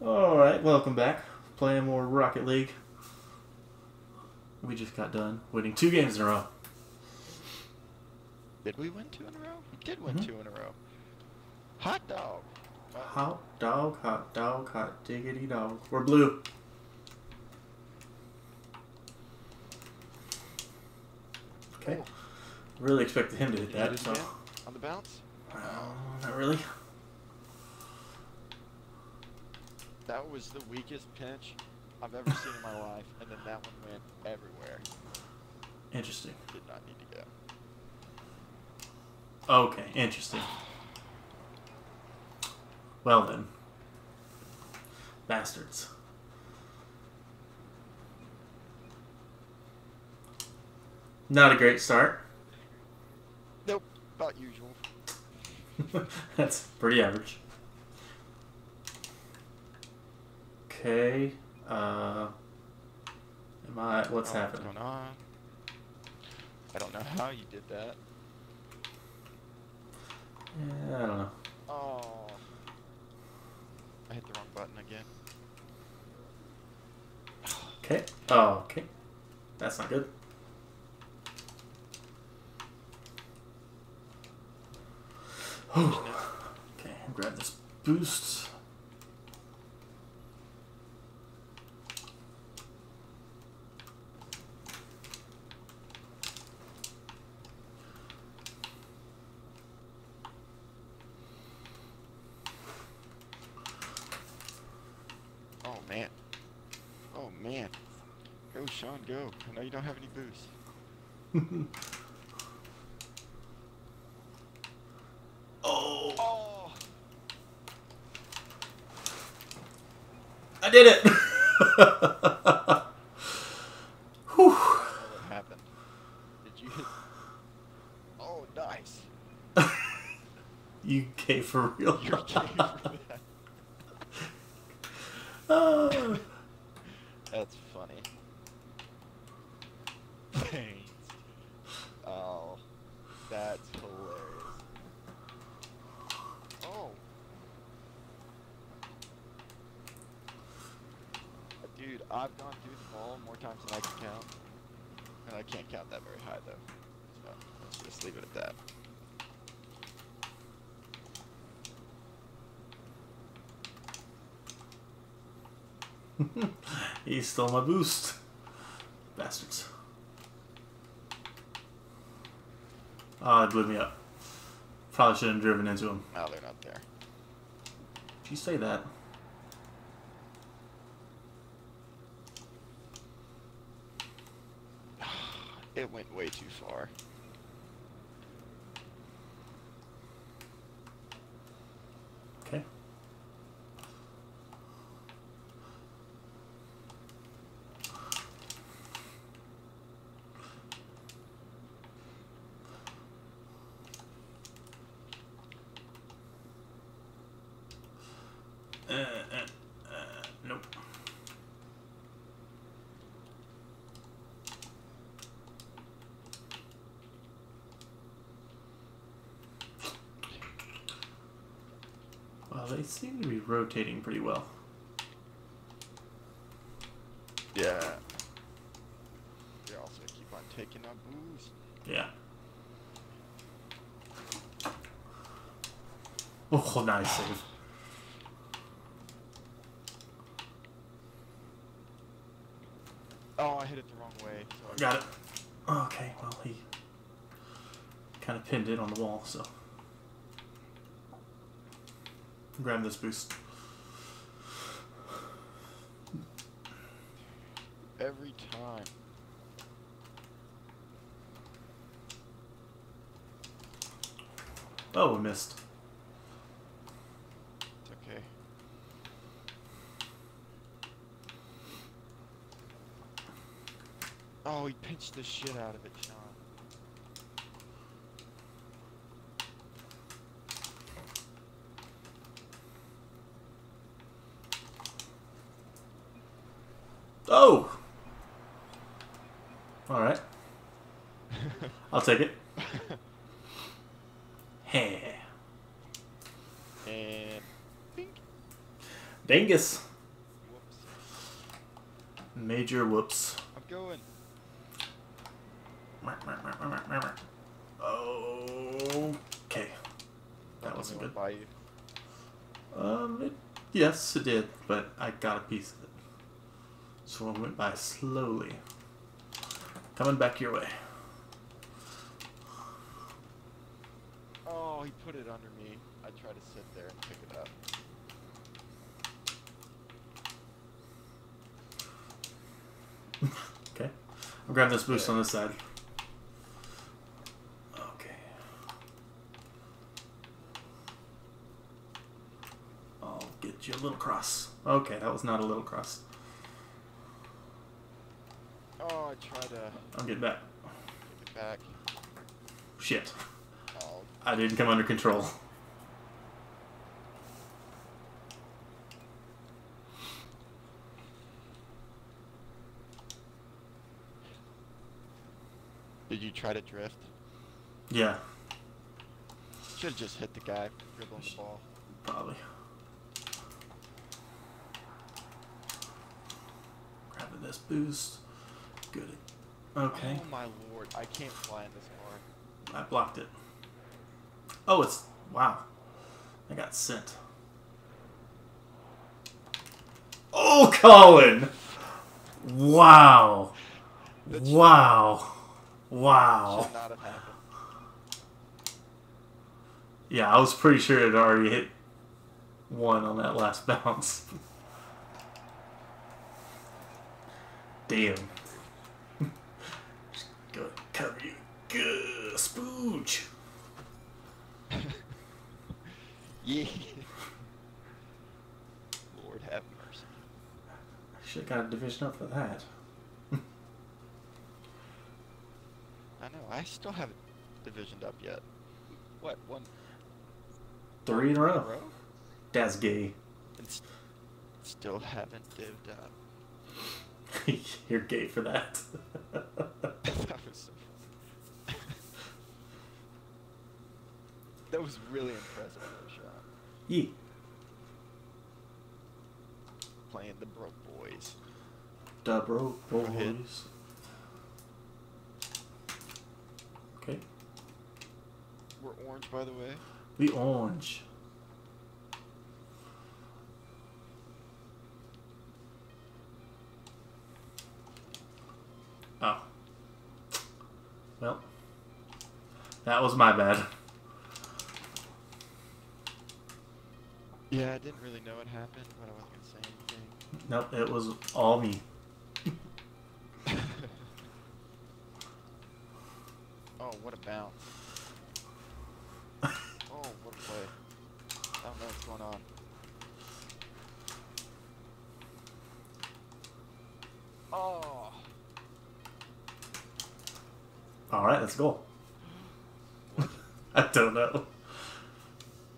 Alright, welcome back. Playing more Rocket League. We just got done winning two games in a row. Did we win two in a row? We did win Mhm. two in a row. Hot dog. Uh, Hot dog, hot dog, hot diggity dog. We're blue. Okay. Really expected him to hit Did you hit that, so. On the bounce? Well, not really. That was the weakest pinch I've ever seen in my life, and then that one went everywhere. Interesting. Did not need to go. Okay, interesting. Well then. Bastards. Not a great start. Nope, about usual. That's pretty average. Okay. Uh, am I? What's Oh, happening? going on? I don't know how you did that. Yeah, I don't know. Oh. I hit the wrong button again. Okay. Oh, okay. That's not good. okay, grab this boost. Oh man. Oh man. Go Sean, go. I know you don't have any boost. oh, Oh! I did it! Whew. What happened? Did you? Oh, nice. You gay for real? You're for that. Ah. That's funny. Thanks. Oh, that's hilarious. Oh. Dude, I've gone through the ball more times than I can count. And I can't count that very high, though. So, let's just leave it at that. he stole my boost. Bastards. Oh, it blew me up. Probably shouldn't have driven into him. Now they're not there. Did you say that? It went way too far. Okay. Uh, uh, uh, nope. Well, they seem to be rotating pretty well. Yeah. They also keep on taking our booze. Yeah. Oh, nice save. Oh, I hit it the wrong way. So I Got it. Okay, well, he kind of pinned it on the wall, so. Grab this boost. Every time. Oh, we missed. It's okay. Oh, he pinched the shit out of it, Sean. Oh! Alright. I'll take it. Hey. and bink. Dangus. major whoops. I'm going. Okay. That wasn't good. By you. Um, it, yes, it did, but I got a piece of it. So I went by slowly. Coming back your way. Oh, he put it under me. I try to sit there and pick it up. Okay. I'll grab this boost on this side. Okay. I'll get you a little cross. Okay, that was not a little cross. Oh, I tried to I'll get back. get it back. Shit. I didn't come under control. did you try to drift? Yeah, Should have just hit the guy dribbling the ball. probably. Grabbing this boost. Good. Okay. Oh my lord, I can't fly in this car. I blocked it. Oh, it's wow. I got sent. Oh, Colin! Wow. Wow. Wow. Should not have happened. Yeah, I was pretty sure it already hit one on that last bounce. Damn. Just go cover you. Good spooch. Yeah. Lord have mercy. I Should have got a division up for that. I know, I still haven't divisioned up yet. What, one Three in a in a row. row? That's gay. And st- still haven't dived up. You're gay for that. that was so That was really impressive though, shot. Yee. Playing the broke boys. Da bro ahead. boys. Okay. We're orange by the way. The orange. Oh. Well. That was my bad. Yeah, I didn't really know what happened, but I wasn't gonna say anything. Nope, it was all me. oh, what a bounce. oh, what a play. I don't know what's going on. Oh, Alright, let's go. I don't know.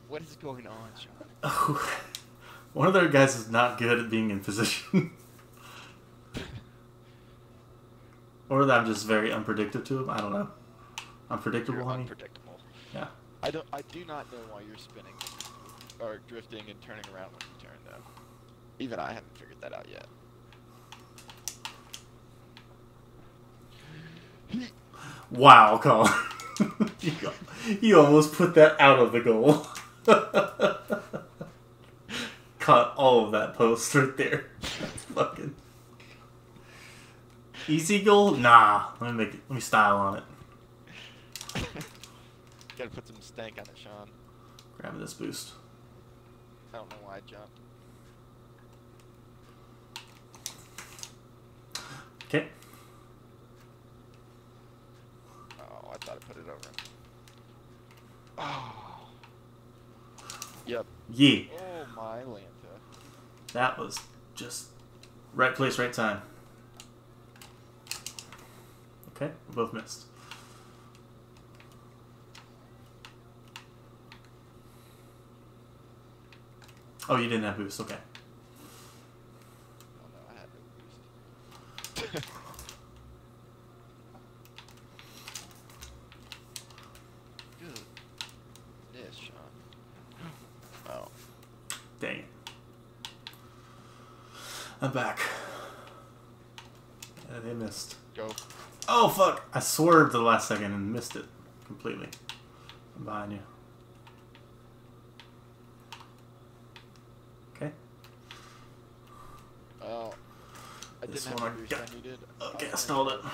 what is going on, Sean? One of their guys is not good at being in position. or that I'm just very unpredictable to him. I don't know. Unpredictable, You're honey? unpredictable. Yeah. I don't. I do not know why you're spinning or drifting and turning around when you turn, though. Even I haven't figured that out yet. Wow, Colin. you, you almost put that out of the goal. Caught all of that post right there. Fucking. Easy goal? Nah. Let me make it. Let me style on it. Gotta put some stank on it, Sean. Grab this boost. I don't know why I jumped. Okay. Oh, I thought I put it over. Oh. Yep. Yeah. That was just right place, right time. Okay, we both missed. Oh, you didn't have boost. Okay. Oh no, I had no boost. Good. Yes, Sean. Oh. Dang it. I'm back. And they missed. Go. Oh fuck! I swerved the last second and missed it completely. I'm behind you. Okay. Oh. I This didn't have one I the boost got- oh, I needed. okay, I stalled it. Ooh,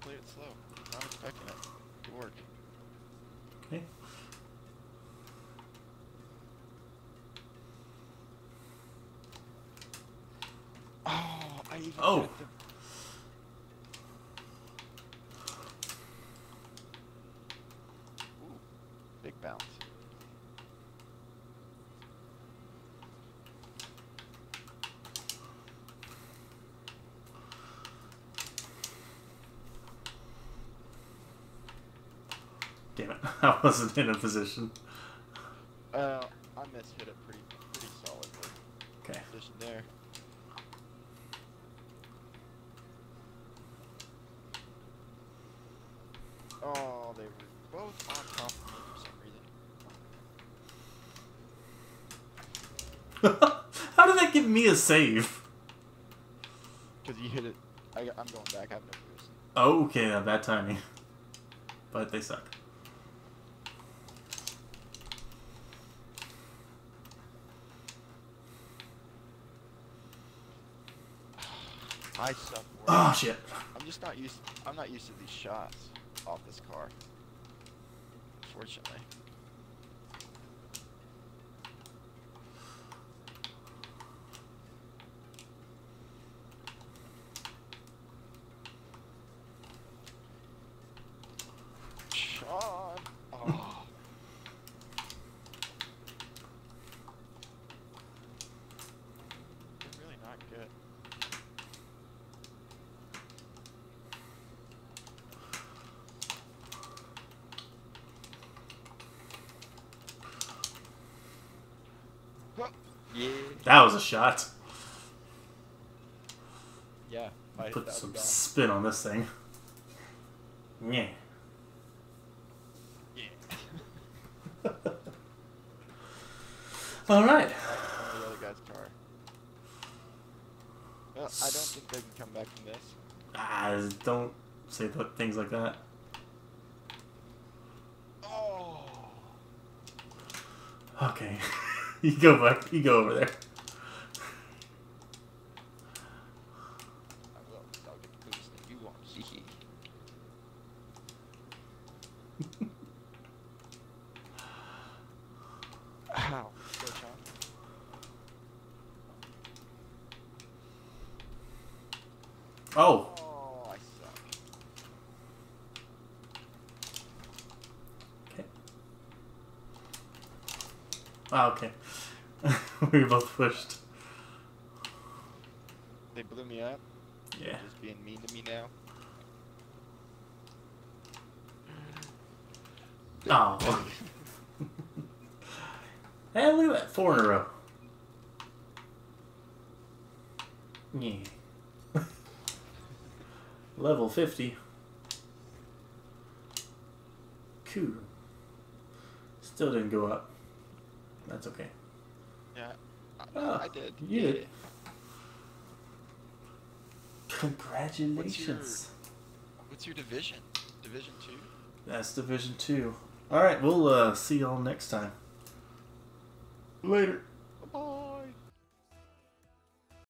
Played it slow. Not expecting it. Good work. Okay. Oh, I even Oh. Ooh, big bounce. Damn it! I wasn't in a position. Uh, I missed hit it pretty pretty solidly. Okay. Position there. Oh, they were both on top of me for some reason. How did that give me a save? Cause you hit it. I, I'm going back. I have no boost. Oh, okay, yeah, bad timing. But they suck. I suck. worse. Oh ah, shit! I'm just not used. I'm not used to these shots off this car. Fortunately. Oh. Really not good. Yeah. That was a shot. Yeah. Put some spin on this thing. Yeah. All right. Right the other guy's car. Well, I don't think they can come back from this. Ah, don't say th- things like that. Oh. Okay. you go back. You go over there. I will. 'cause I'll get the boost that you want. Hee hee. Ow. Go, Sean. Oh. Oh, I suck. Okay. Ah, okay. we were both pushed. They blew me up. Yeah. Just being mean to me now. Oh. hey, look at that. Four in a row. Yeah. Level 50. Cool. Still didn't go up. That's okay. Yeah. I, Oh, I did. you yeah. did. Congratulations. What's your division? Division two? That's Division 2. Alright, we'll uh, see y'all next time. Later.